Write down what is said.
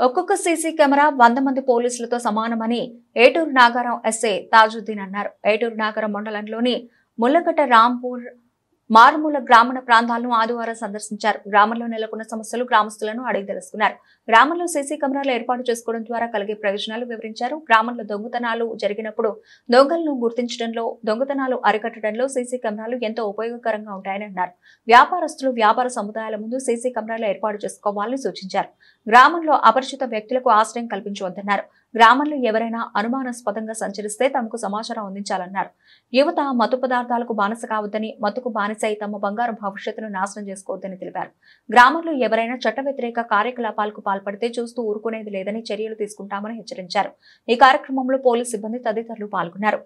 ఒక్కొక్క CC camera వంద మంది పోలీసులతో సమానమని ఏటూరు నాగారం ఎస్ఏ తాజుద్దీన్ అన్నారు. ఏటూరు నాగారం మండలంలోని ముల్లగట్ట రాంపూర్ మారుమూల గ్రామీణ ప్రాంతాలను ఆదివారం సందర్శించారు. గ్రామంలో నెలకొన్న సమస్యలు గ్రామస్తులను అడిగి తెలుసుకున్నారు. గ్రామంలో సీసీ కెమెరాలు ఏర్పాటు చేసుకోవడం ద్వారా కలిగే ప్రయోజనాలు వివరించారు. గ్రామంలో దొంగతనాలు జరిగినప్పుడు దొంగలను గుర్తించడంలో దొంగతనాలు అరికట్టడంలో సీసీ కెమెరాలు ఎంతో ఉపయోగకరంగా ఉంటాయని అన్నారు. వ్యాపారస్తులు వ్యాపార సముదాయాల ముందు సీసీ కెమెరాలు ఏర్పాటు చేసుకోవాలని సూచించారు. గ్రామంలో అపరిచిత వ్యక్తులకు ఆశ్రయం కల్పించవద్దన్నారు. గ్రామంలో ఎవరైనా అనుమానాస్పదంగా సంచరిస్తే తమకు సమాచారం అందించాలన్నారు. యువత మత్తు పదార్థాలకు బానిస కావద్దని మత్తుకు బానిసై తమ బంగారు భవిష్యత్తును నాశనం చేసుకోవద్దని తెలిపారు. గ్రామంలో ఎవరైనా చట్ట వ్యతిరేక కార్యకలాపాలకు పాల్పడితే చూస్తూ ఊరుకునేది లేదని చర్యలు తీసుకుంటామని హెచ్చరించారు. ఈ కార్యక్రమంలో పోలీస్ సిబ్బంది తదితరులు పాల్గొన్నారు.